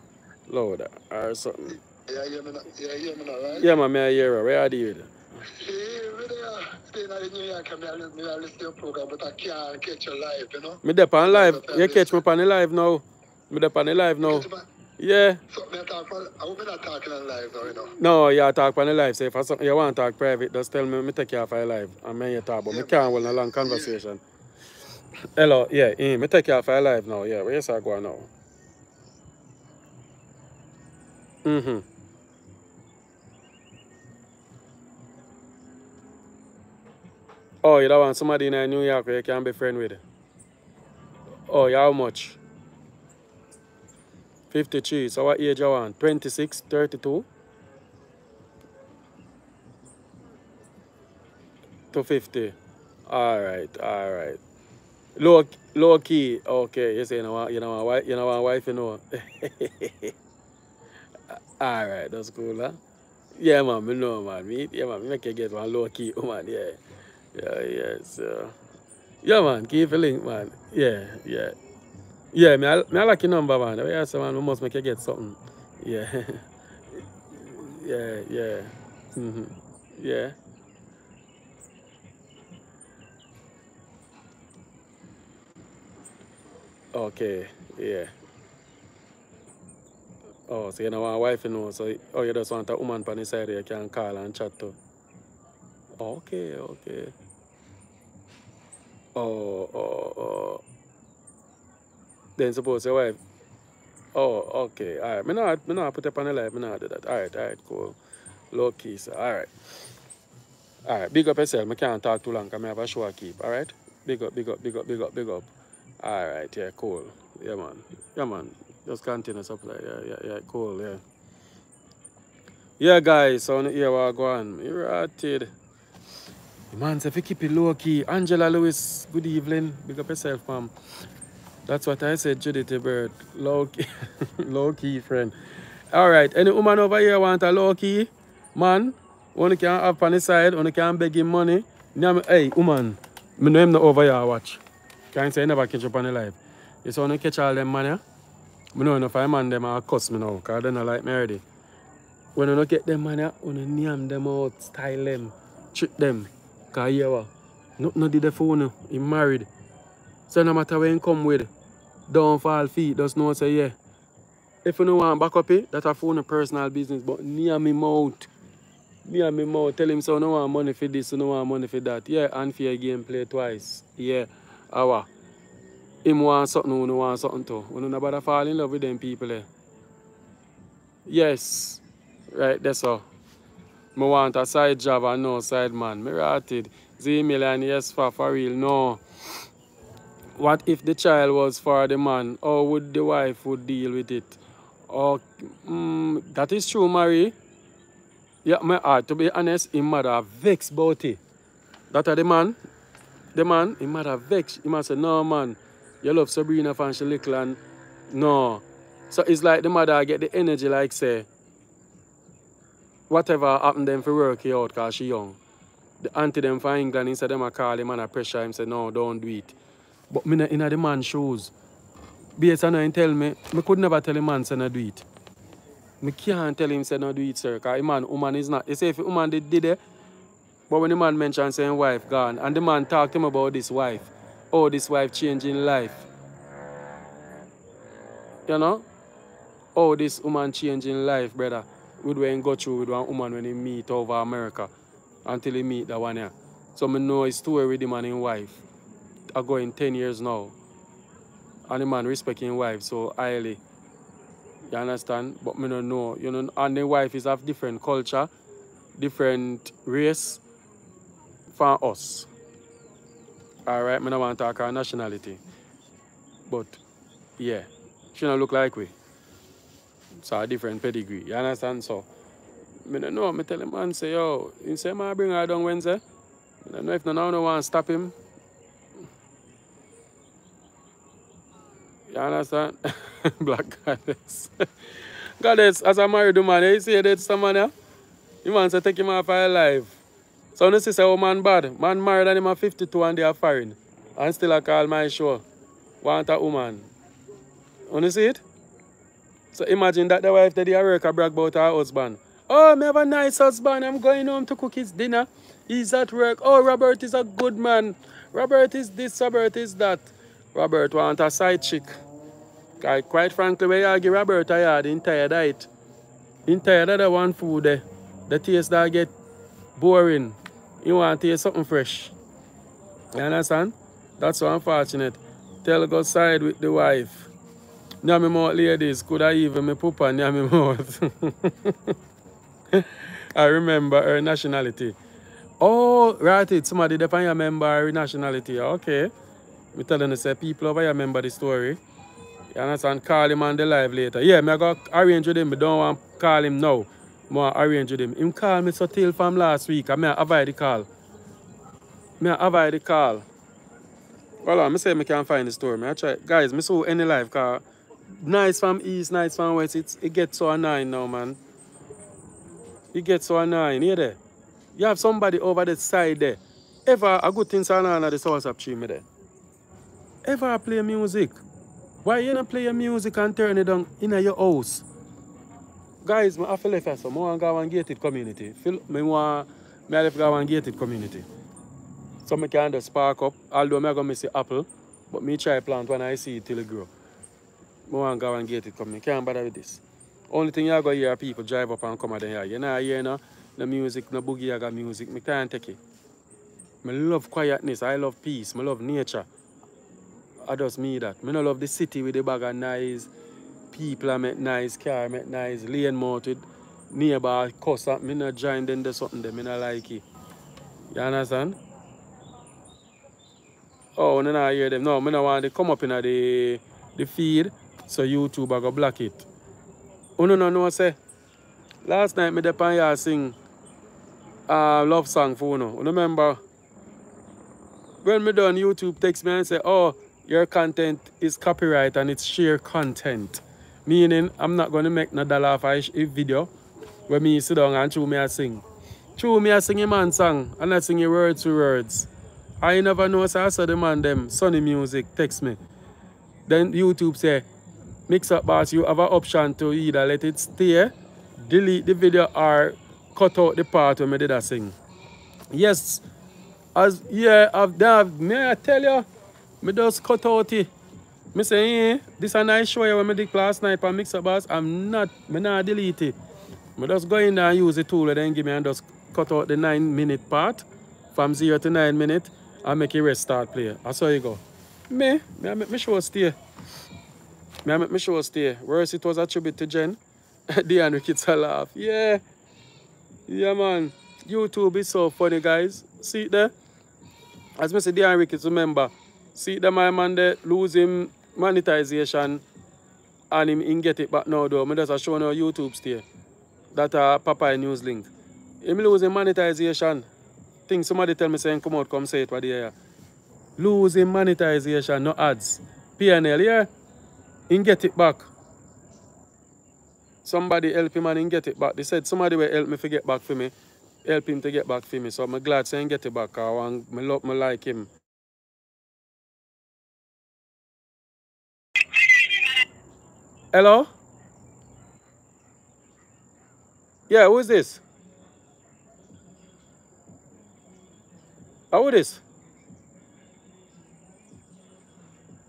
louder or something. Yeah, hear me now, yeah, hear me now, right? Yeah, man, me I hear her. Where are David? Yeah, me there. Staying in New York and I I I? Me there on live. You catch me on live now. Me there on live now. Yeah. So, me talk I on live now, you know? No, you talk on the live. Say if you want to talk private, just tell me, me take you off the live. And me you talk, but me can't hold a long conversation. Hello, yeah, eh, me take you off the live now. Yeah, where you say go now? Mm-hmm. Oh, you don't want somebody in New York where you can be friend with? Oh, how much? 53. So what age you want? 26, 32? To 50. Alright, alright. Low low key, okay. You say you know what you know what wife you know what wife you know. alright, that's cool, huh? Yeah man, me know man. Me yeah man, me make you get one low key woman, yeah. Yeah, yeah, so yeah man, keep a link man. Yeah, yeah. Yeah, me I, me I like your number, man. I say, man, we must make you get something. Yeah. yeah, yeah. hmm Yeah. Okay, yeah. Oh, so you know a wife, you know, so oh, you just want a woman on the side you can call and chat to. Okay, okay. Oh, oh, oh. Then suppose your Oh, okay. All right. Me not, me not put up on the live. Me not do that. All right, all right, cool. Low key, so all right. All right, big up yourself. I can't talk too long because I have a show to keep. All right? Big up, big up, big up, big up, big up. All right, yeah, cool. Yeah, man. Yeah, man. Just continue supply. Yeah, yeah, yeah, cool, yeah. Yeah, guys, on here we go on. You're rotted. Man, so if you keep it low key. Angela Lewis, good evening. Big up yourself, ma'am. That's what I said, Judith Bird. Low key, low key friend. All right, any woman over here want a low key man? One can have on the side, one can beg him money. Hey, woman, me know him not over here watch. Can't say he never catch up on the live. You saw no catch all them money. yeah? Me know enough of man them are cuss me now, because they not like me already. When you not get them man, yeah, you name them out, style them, trick them. Because you? Nothing no did the phone, he married. So no matter where you come with, don't fall feet, just know say yeah. If you don't want back up it, that's a phone a personal business, but near me mouth. Near me mouth, tell him so no want money for this, so no want money for that. Yeah, and unfair game play twice. Yeah. Our. Him want something, we no want something too. We don't bother fall in love with them people there. Yes. Right, that's all. Me want a side job and no side man. Me ratted. Z million yes for for real. No. What if the child was for the man? How would the wife would deal with it? Or mm, that is true, Marie. Yeah, my heart, to be honest, him mother vexed about it. That are the man. The man, him mother vexed. He must say, no man, you love Sabrina from she little and no. So it's like the mother get the energy like say, whatever happened them for work out because she young. The auntie them from England, instead them a call him and a pressure him say, no, don't do it. But me not in the man shoes. Based on him tell me, me could never tell a man say no do it. Me can't tell him say no do it, sir. Because a man, woman is not. You say if a woman did, did it, but when the man mentioned saying wife gone, and the man talk to him about this wife, oh, this wife changing life. You know? Oh, this woman changing life, brother. With when go through with one woman when he meet over America until he meet that one here. So me know his story with the man and wife. I going 10 years now. And the man respecting wife so highly. You understand? But me don't know. You know, and the wife is of different culture, different race from us. Alright, me don't want to talk our nationality. But yeah, she don't look like we. So a different pedigree. You understand? So me don't know. Me tell him man say, yo, he say man bring her down Wednesday. I don't know if no no want to stop him. You understand? Black goddess. goddess, as a married woman, you see that someone yeah? You want to take him off of life. So when you say, oh man bad, man married and him at 52 and they are foreign. And still I call my show. Want a woman. You see it? So imagine that the wife that they work brag about her husband. Oh, me have a nice husband. I'm going home to cook his dinner. He's at work. Oh, Robert is a good man. Robert is this, Robert is that. Robert want a side chick. Quite frankly, you give Robert a yard, in tired of it. In tired of the one food there. The taste that get boring. You want to taste something fresh. You understand? That's so unfortunate. Tell go side with the wife. Now me mouth ladies, could I even me poop on me mouth? I remember her nationality. Oh, right it. Somebody find remember her nationality. Okay. Me telling you say people over here remember the story. You understand? Call him on the live later. Yeah, me I go arrange with him. I don't want to call him now. More arrange with him. Him call me so till from last week. I may avoid the call. Me avoid the call. Well, I say me can't find the story. I try. Guys, me saw any live car. Nice from east, nice from west. It's, it gets so annoying now, man. It gets so annoying. You there? You have somebody over the side there. Ever a good thing on the source of tree me there. Ever I play music. Why you not play your music and turn it on in your house? Guys, I feel like so I want to go and community. Feel me want me have to go and community. So I can just spark up, although going to miss the apple, but me try plant when I see it till it grow. I want to go and gated community. Can't bother with this. Only thing you go hear people drive up and come out here. You know, hear no, no music, no boogie, I got music. Me can't take it. I love quietness. I love peace. I love nature. I just me that. I don't love the city with the bag of noise. People are make nice, car make nice, lane mounted, neighbor cuss at me not join them do something them, I not like it. You understand? Oh, no, no, hear them. No, I don't want to come up in the, the feed, so YouTube I go block it. Oh, no, no, no, say. Last night, me dey pan here sing a uh, love song for you. You remember? When me done, YouTube text me and say, oh, your content is copyright and it's share content. Meaning, I'm not going to make no dollar off a video where me sit down and chew me a sing. Chew me a sing a man song and I sing a word to words. I never know so I saw the man them, Sony Music, text me. Then YouTube say, Mix up boss, you have an option to either let it stay, delete the video or cut out the part where me did a sing. Yes, as yeah, I've done, may I tell you, me just cut out it. Me say, eh, this a nice show when me did last night for Mix Up Boss. I'm not, me not delete it. Me just go in there and use the tool and then give me and just cut out the 9 minute part from 0 to 9 minutes and make it restart play. That's how you go. Me, me I me show stay. Me I show stay. Worse it was a tribute to Jen. the Henry kids a laugh. Yeah. Yeah man. YouTube is so funny guys. See there? As me say the Henry remember. See the my man there monetization and him, him get it back now though. Me just show on YouTube stay. That uh Popeye News link. Him losing monetization. Think somebody tell me saying come out, come say it what they Losing monetization, no ads. PNL, yeah. Him get it back. Somebody help him and him get it back. They said somebody will help me to get back for me. Help him to get back for me. So I'm glad saying get it back. I want me love me like him. Hello? Yeah, who is this? Who is this?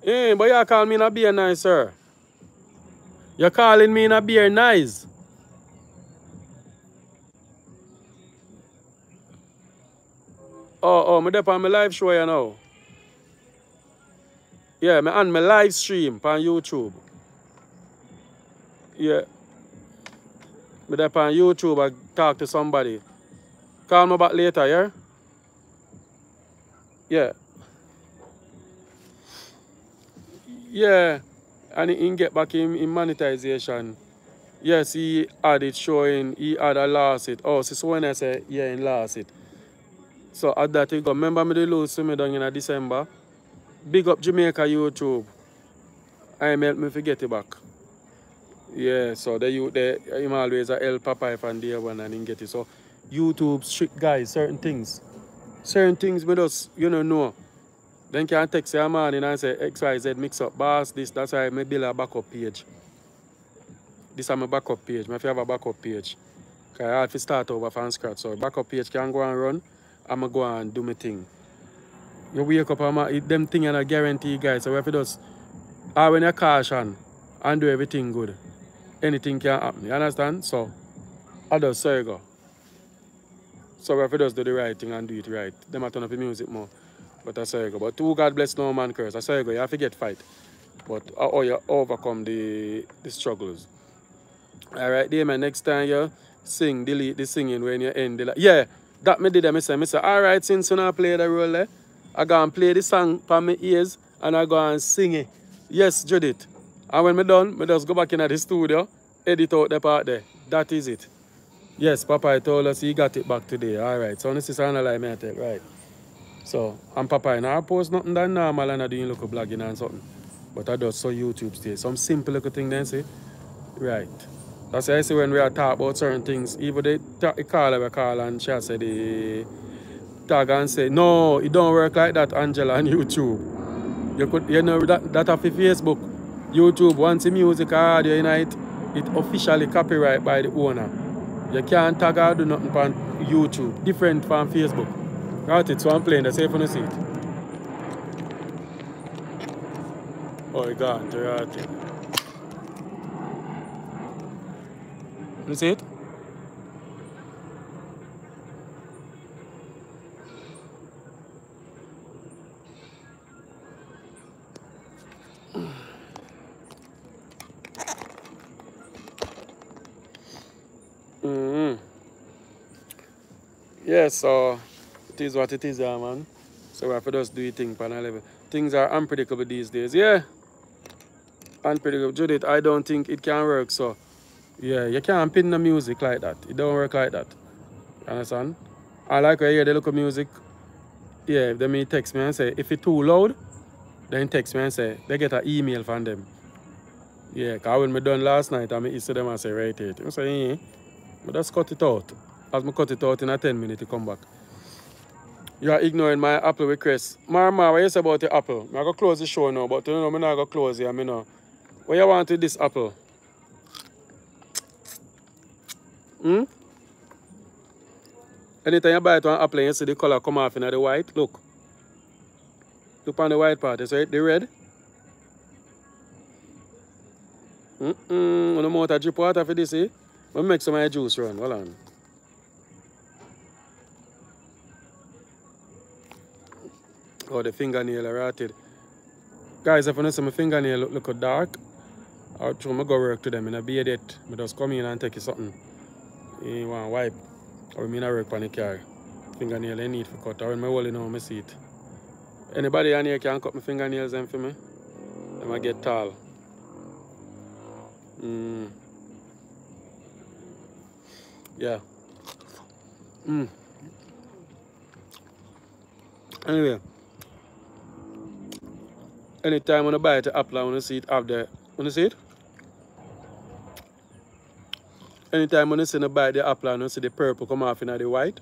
Hey, but you call me not beer nice, sir. You're calling me not beer nice. Oh, oh, I'm on my live show you now. Yeah, me on my live stream on YouTube. Yeah. There on YouTube I talk to somebody. Call me back later, yeah? Yeah. Yeah. And he can get back in, in monetization. Yes, he had it showing, he had a lost it. Oh, so when I say, yeah, he lost it. So at that he go, remember me the lose me down in December? Big up Jamaica YouTube. I help me forget it back. Yeah, so the you the him always a help Papa from day one and him get it. So YouTube strict guys, certain things. Certain things we just you know know. Then can text your man and say XYZ mix up boss this that's why I build a backup page. This is my backup page. My have a backup page. Cause I have to start over from scratch. So backup page can go and run. I'ma go and do my thing. You wake up and them thing and I guarantee you guys. So if it does or when you caution and do everything good, anything can happen. You understand? So I just say go. So if it does do the right thing and do it right, them I turn up the music more. But I say go. But two God bless no man curse. I say go, you have to get fight. But how you overcome the the struggles. Alright, there man, next time you sing, delete the singing when you end the Yeah, that me did I say, I say, alright, since you not play the role there, I go and play the song for my ears and I go and sing it. Yes, Judith. And when me done, me just go back in at the studio, edit out the part there. That is it. Yes, Papa I told us he got it back today. All right. So this is another me I tell, right? So, and Papa, and I post nothing that normal and I doing look blogging and something. But I just saw YouTube stay. Some simple little thing then say. Right. That's why I say when we are talk about certain things, even they, they call her, call and she said the tag and say, no, it don't work like that, Angela, on YouTube. You could you know that that of Facebook, YouTube, once the music audio in it, it officially copyright by the owner. You can't tag or do nothing on YouTube. Different from Facebook. Right it, so I'm playing the safe on the seat. Oh gone to right. You see it? mm Yeah, so it is what it is, yeah, man. So we have to just do it thing on level. Things are unpredictable these days, yeah. Unpredictable. Judith, I don't think it can work, so yeah, you can't pin the music like that. It don't work like that. You understand? I like when you hear the local music. Yeah, if they may text me and say, if it's too loud, then text me and say, they get an email from them. Yeah, because when me done last night, I used to them and say, right it. I say, eh, but just cut it out. As I cut it out in a 10 minutes to come back. You are ignoring my apple request. Mama, what you say about the apple? I'm going to close the show now, but you know, I'm not going to close it. I mean, no. What you want with this apple? Hmm? Anytime you buy it one apple and you see the color come off in the white, look. Look on the white part, see it, the red? Mm-mm, no more to drip water for this, eh? Let me make some of my juice run, hold on. Oh, the fingernail rotted. Guys, if you notice my fingernail look, look dark, I'll try to go work to them in a beard it. I just come in and take you something. You want wipe. Or I work on the car. Fingernail I need for cut. Or when I hold it now, I see it. Anybody on here can cut my fingernails then for me? They might get tall. Mm. Yeah. Mm. Anyway. Anytime when I buy the apple, I want to see it have the, want to see it? Anytime when I see I buy the apple, I want to see the purple come off in the white.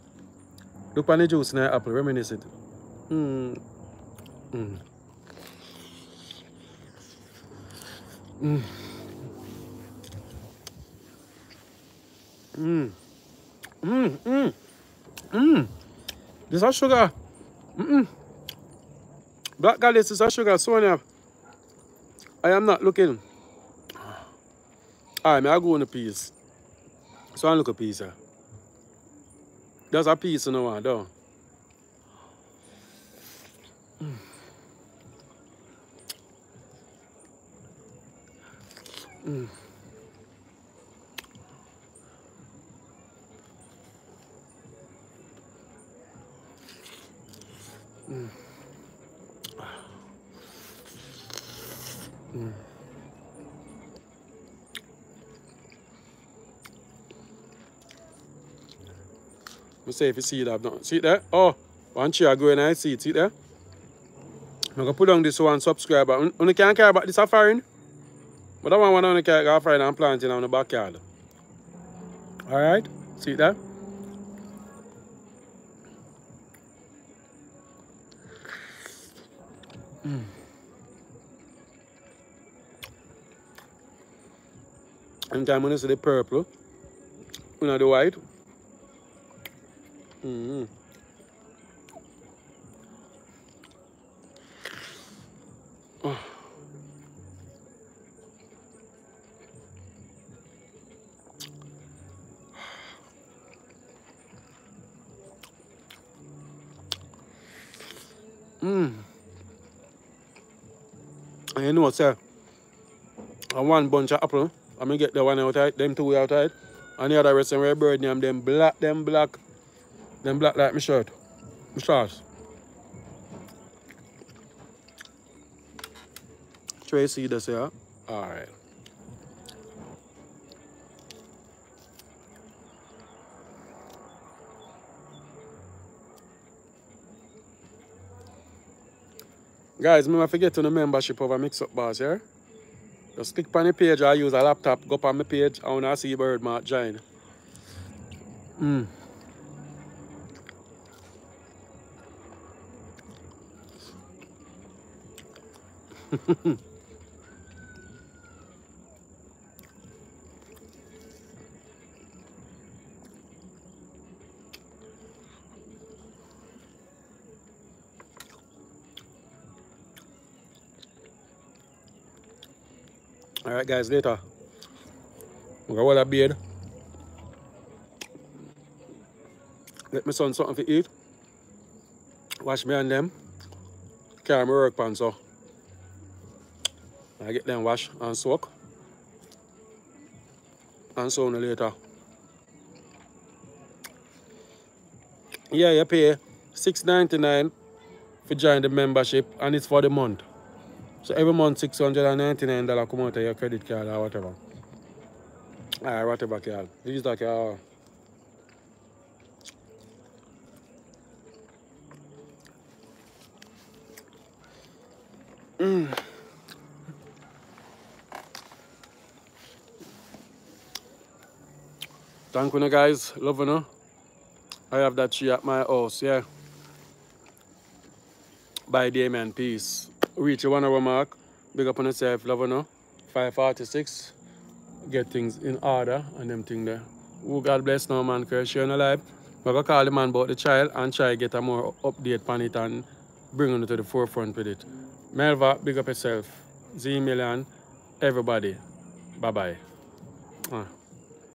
Look on the juice in the apple, reminisce it. Mm. Mm. Mm. Mm. Mm. Mm. Mm. This is sugar. Mm -mm. Black goddess is a sugar, Sonia. I am not looking. Alright, I go on a piece. So I look a piece. Here. There's a piece in the one, though. Mm. Me say if you see it, I've not. See it there? Oh, one chair go and I see it. See it there? I'm going to put on this one subscriber. You can't care about this offering? But that one, one on the car, go Friday and planting on the backyard. Alright? See that? Mm. Anytime when you see the purple, you know the white. Mm oh. Mm. And you know, what, sir, I one bunch of apple. I'm gonna get the one outside, them two outside. And the other rest and where bird name, them black, them black, them black like my shirt. My shorts. Tracy this here. Alright. Guys, remember forget to the membership of a mix-up boss, yeah? Just click on the page I use a laptop, go up on my page, I wanna see bird mark join. Mm. All right, guys, later. I'm going to a beard. Let my son something to eat. Wash me and them. My work pants so. I get them wash and soak. And so on later. Yeah, you pay six ninety nine for join the membership and it's for the month. So every month $699 come out of your credit card or whatever. Alright, whatever card. Use that card. Mm. Thank you guys, love you. I have that tree at my house, yeah. Bye, Damien, peace reach one hour mark. Big up on yourself, love no. 546. Get things in order and them thing there. Who God bless no man, cause you're alive. I'm gonna call the man about the child and try get a more update on it and bring it to the forefront with it. Melva, big up yourself. Z Million, everybody. Bye bye. Ah.